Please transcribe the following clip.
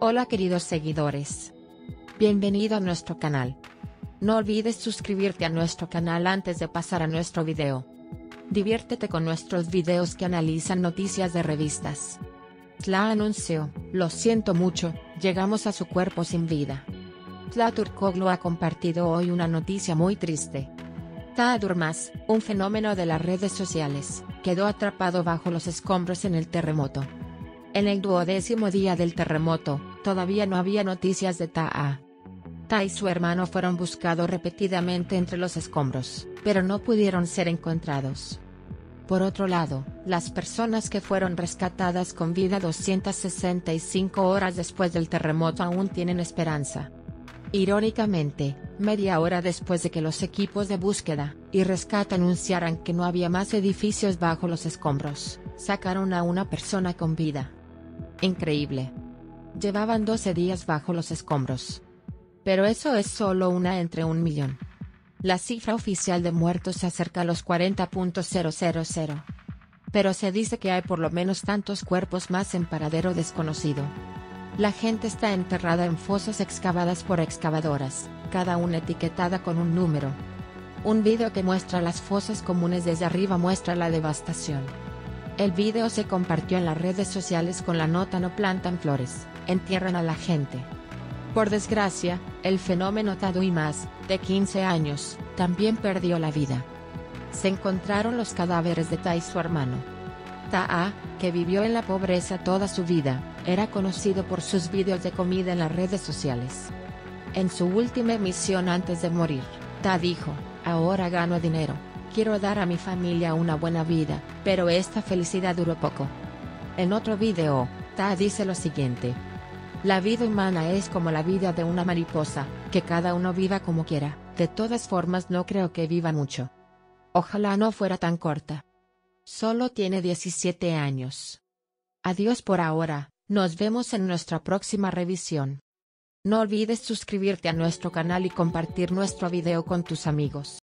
Hola queridos seguidores. Bienvenido a nuestro canal. No olvides suscribirte a nuestro canal antes de pasar a nuestro video. Diviértete con nuestros videos que analizan noticias de revistas. Tla anunció, lo siento mucho, llegamos a su cuerpo sin vida. Tla Turkoglu ha compartido hoy una noticia muy triste. Durmas, un fenómeno de las redes sociales, quedó atrapado bajo los escombros en el terremoto. En el duodécimo día del terremoto, todavía no había noticias de Ta. Ta y su hermano fueron buscados repetidamente entre los escombros, pero no pudieron ser encontrados. Por otro lado, las personas que fueron rescatadas con vida 265 horas después del terremoto aún tienen esperanza. Irónicamente, media hora después de que los equipos de búsqueda y rescate anunciaran que no había más edificios bajo los escombros, sacaron a una persona con vida. Increíble. Llevaban 12 días bajo los escombros. Pero eso es solo una entre un millón. La cifra oficial de muertos se acerca a los 40.000. Pero se dice que hay por lo menos tantos cuerpos más en paradero desconocido. La gente está enterrada en fosas excavadas por excavadoras, cada una etiquetada con un número. Un video que muestra las fosas comunes desde arriba muestra la devastación. El video se compartió en las redes sociales con la nota No plantan flores, entierran a la gente. Por desgracia, el fenómeno y más, de 15 años, también perdió la vida. Se encontraron los cadáveres de Ta y su hermano. Ta, que vivió en la pobreza toda su vida, era conocido por sus vídeos de comida en las redes sociales. En su última emisión antes de morir, Ta dijo, ahora gano dinero, quiero dar a mi familia una buena vida, pero esta felicidad duró poco. En otro video, Ta dice lo siguiente. La vida humana es como la vida de una mariposa, que cada uno viva como quiera, de todas formas no creo que viva mucho. Ojalá no fuera tan corta. Solo tiene 17 años. Adiós por ahora, nos vemos en nuestra próxima revisión. No olvides suscribirte a nuestro canal y compartir nuestro video con tus amigos.